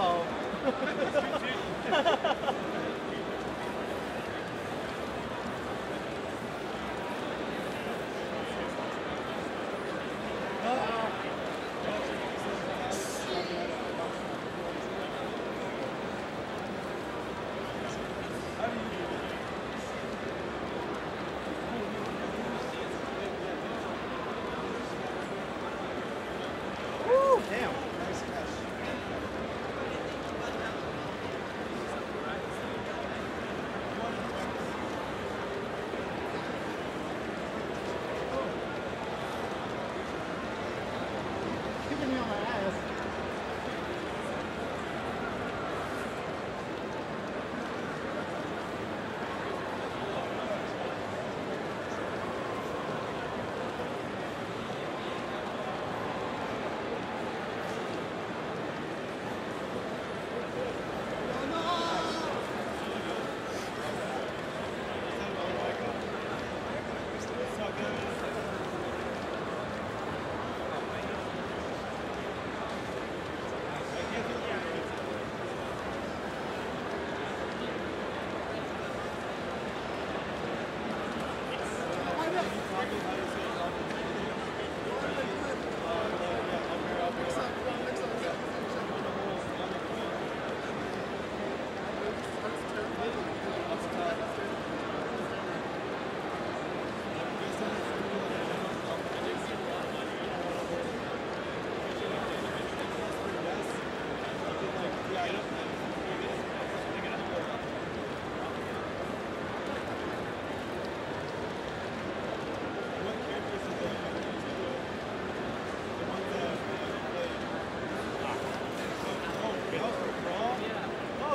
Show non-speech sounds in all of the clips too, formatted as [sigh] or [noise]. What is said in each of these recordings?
아.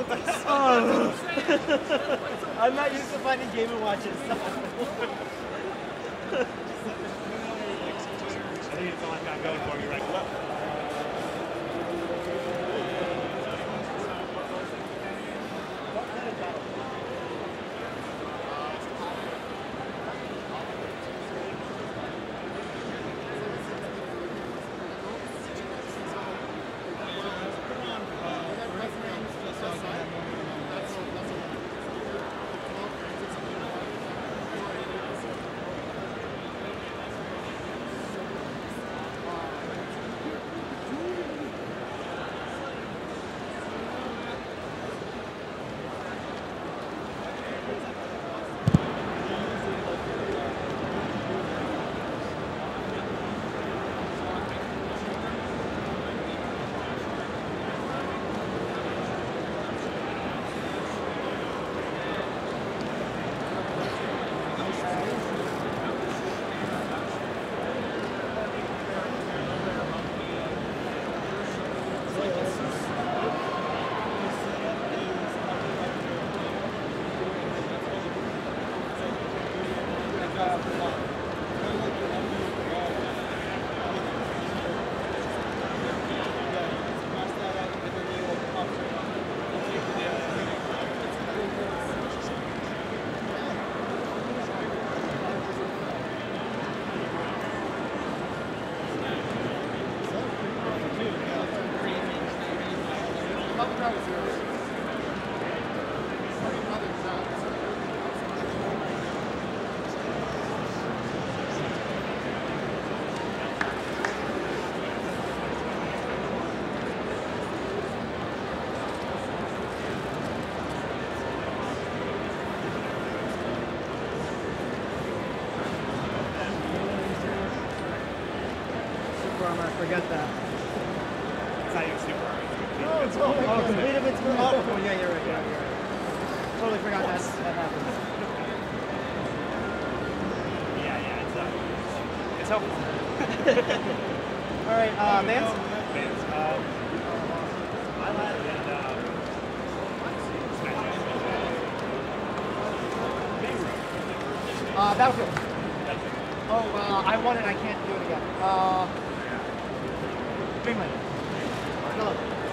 Oh. I'm not used to finding Game Watches. [laughs] I think it's all I've got going for me right now. Super armor, forget that. It's not even super hard. Oh, it's oh, oh, complete of its oh, oh, yeah, you're right, yeah, you're right. Totally forgot that, that happens. Yeah, yeah, it's uh, it's helpful. [laughs] All right, uh, Vance? Vance, um, I led and um, Uh, Battlefield. Oh, uh, I won it. I can't do it again. Uh, ペンがいい。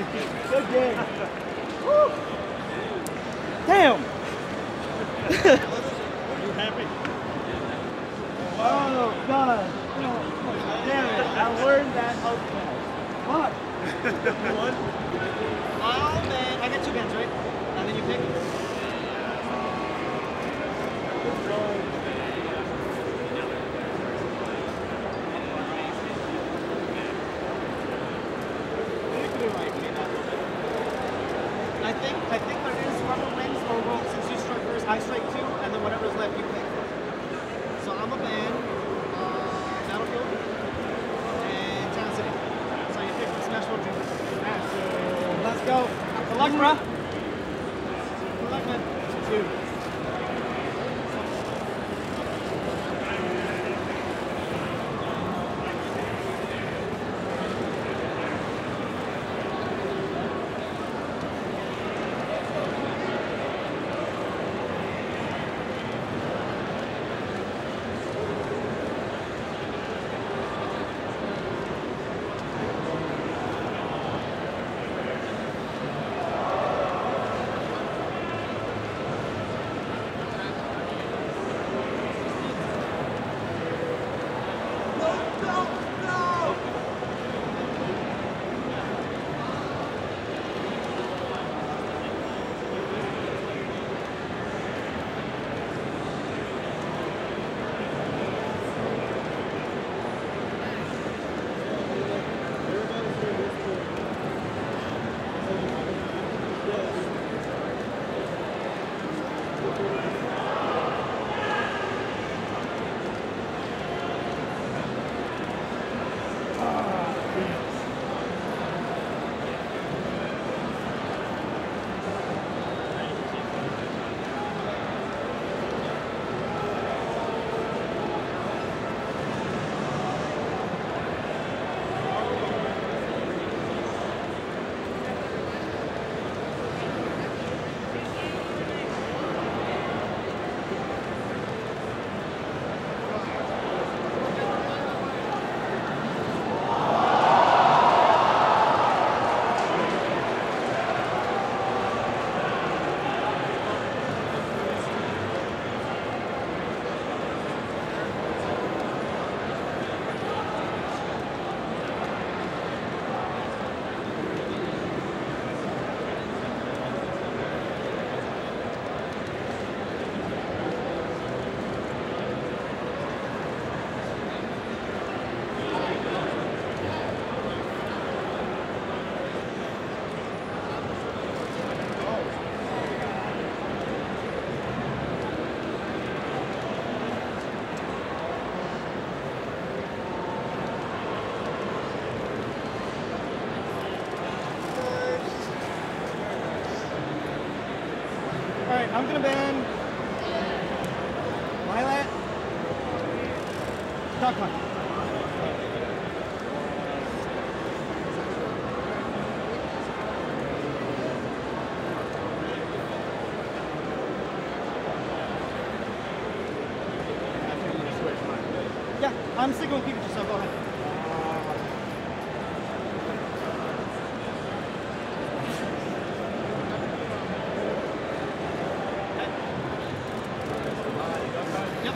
Good game. Woo. Damn. Are you happy? Oh, God. Damn it. I learned that. Okay. What? [laughs] One. Good All right, I'm gonna ban Violet, Duck Hunt. Yeah, I'm sticking with Pikachu, so go ahead. Yep.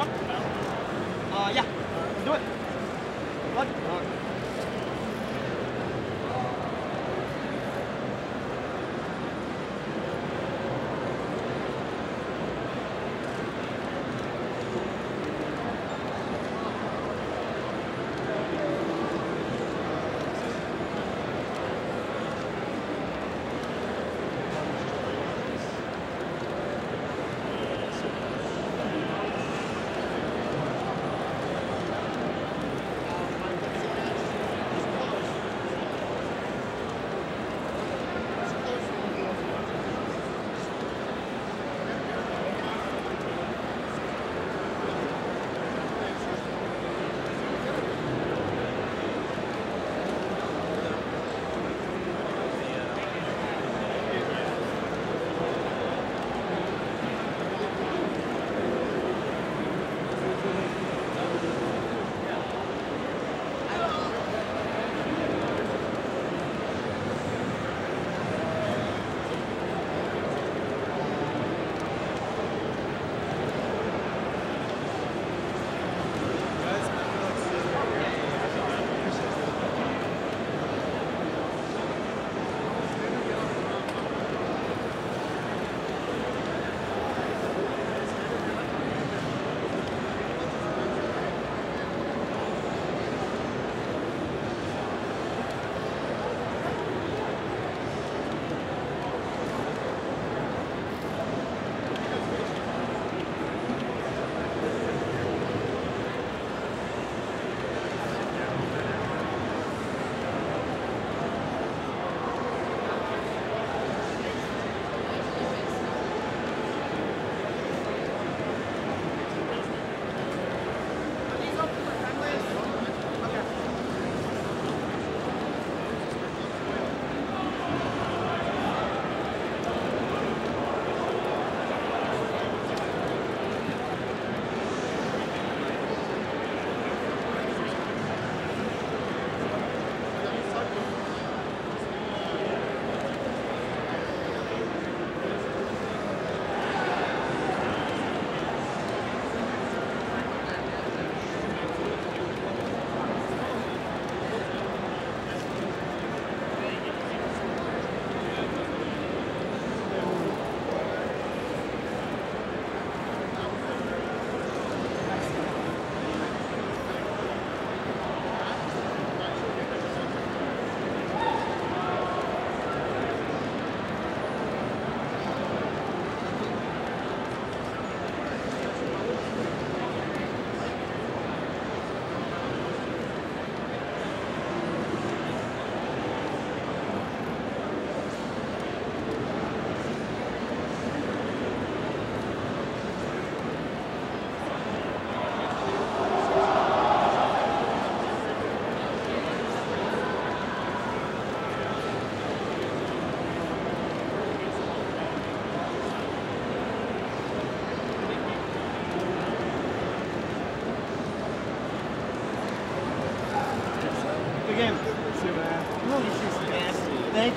Uh, yeah. Do it. What?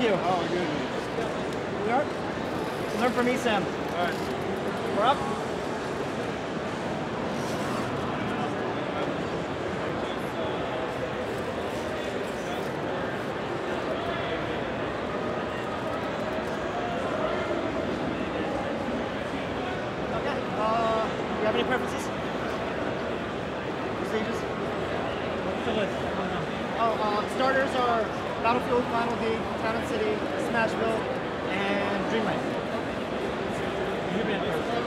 You. Oh, good. We are? Learn from me, Sam. All right. We're up. Uh, do you have any preferences? Stages? What's the list? I don't know. Oh, uh, starters are Battlefield, Final D, Town and City, Smashville, and Dreamland. You.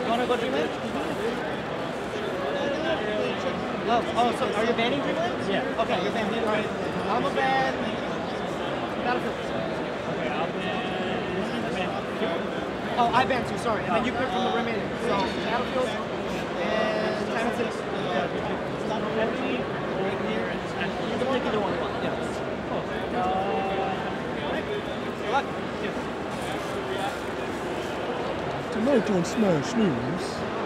You wanna go Dreamland? Oh, oh, so are you banning Dreamland? Yeah. Okay, you're banning. All right. I'm a ban Battlefield. Okay, I'll ban. Oh, I ban two. Sorry, and then you pick from the remaining. So Battlefield and Town City. Pepsi, right here, and Smash. You can pick either one want. Yeah. Cool. Uh, Good luck. Tonight on Smash News.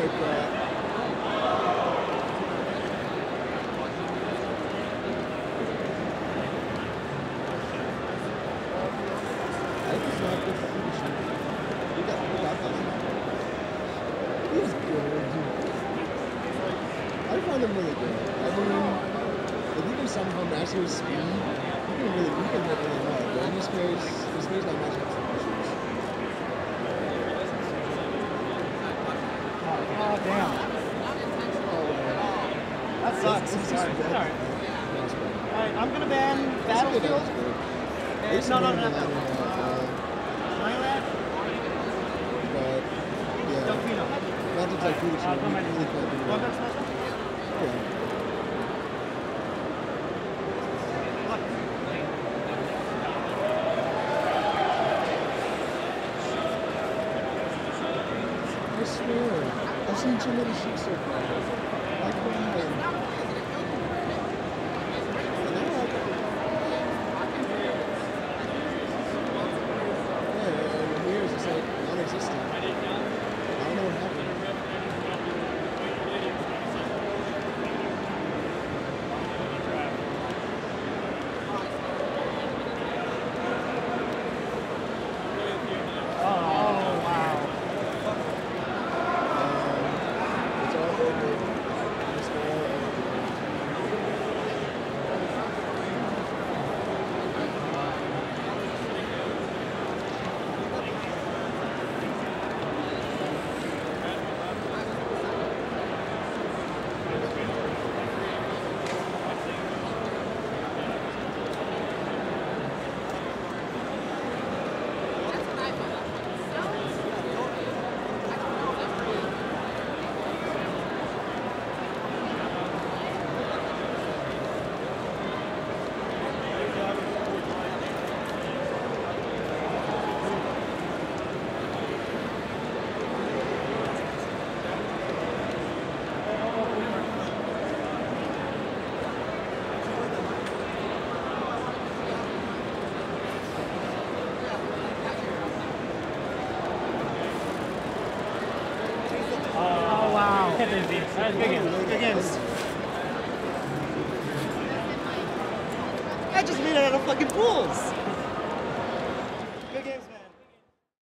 Got that. Him really good. I mean, if you can somehow master his speed, you can really, you can hit really hard. But in this Oh damn. Oh. That sucks. I'm Sorry. That's bad. All right, I'm gonna ban Battlefield. and- It's No, no, more no, than no. that, uh, Thailand, But, yeah. Delfino. Not the typhoon, so we come on. really can't do One that. back. Yeah. I swear, I've